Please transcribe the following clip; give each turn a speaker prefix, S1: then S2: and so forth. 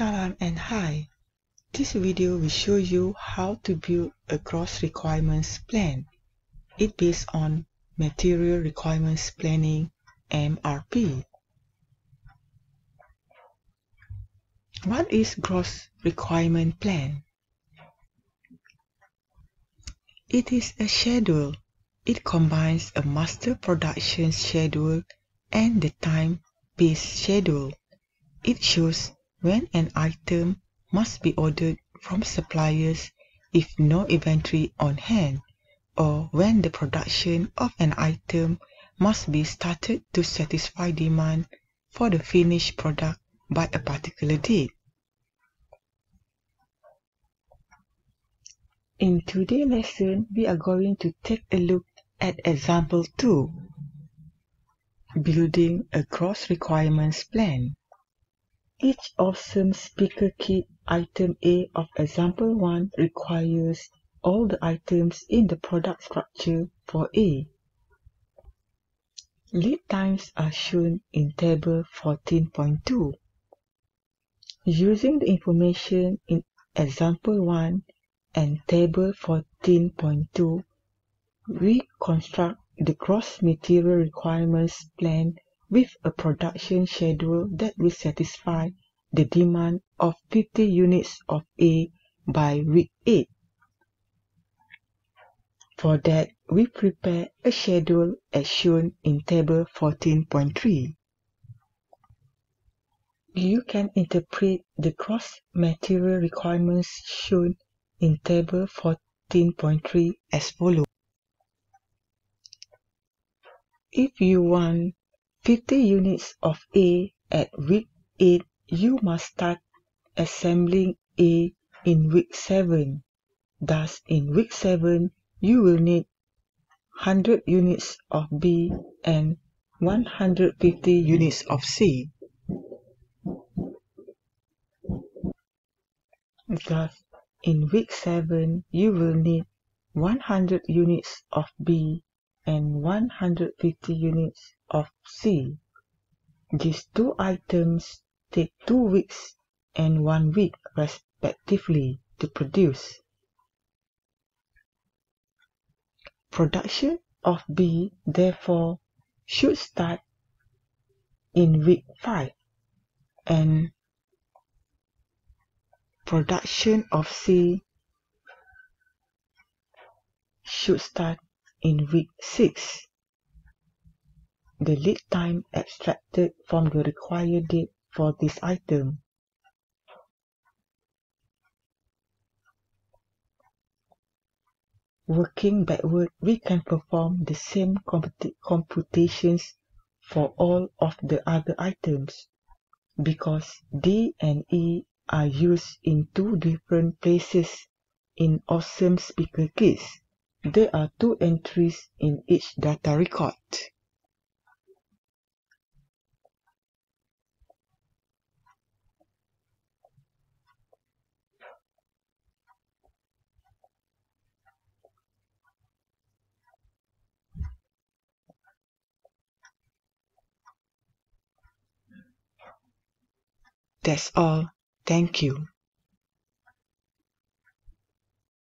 S1: Salam and hi. This video will show you how to build a gross requirements plan. It based on Material Requirements Planning MRP. What is gross requirement plan? It is a schedule. It combines a master production schedule and the time-based schedule. It shows when an item must be ordered from suppliers if no inventory on hand, or when the production of an item must be started to satisfy demand for the finished product by a particular date. In today's lesson, we are going to take a look at example 2, building a gross requirements plan. Each awesome speaker kit item A of example 1 requires all the items in the product structure for A. Lead times are shown in table 14.2. Using the information in example 1 and table 14.2, we construct the gross material requirements plan with a production schedule that will satisfy the demand of 50 units of A by week 8. For that, we prepare a schedule as shown in table 14.3. You can interpret the gross-material requirements shown in table 14.3 as follows. If you want 50 units of A at week 8, you must start assembling A in week 7. Thus, in week 7, you will need 100 units of B and 150 units of C. Thus, in week 7, you will need 100 units of B and 150 units of C. These two items take two weeks and one week respectively to produce. Production of B therefore should start in week 5 and production of C should start in week 6. The lead time extracted from the required date for this item. Working backward, we can perform the same computations for all of the other items because D and E are used in two different places in Awesome Speaker Kits. There are two entries in each data record. That's all. Thank you.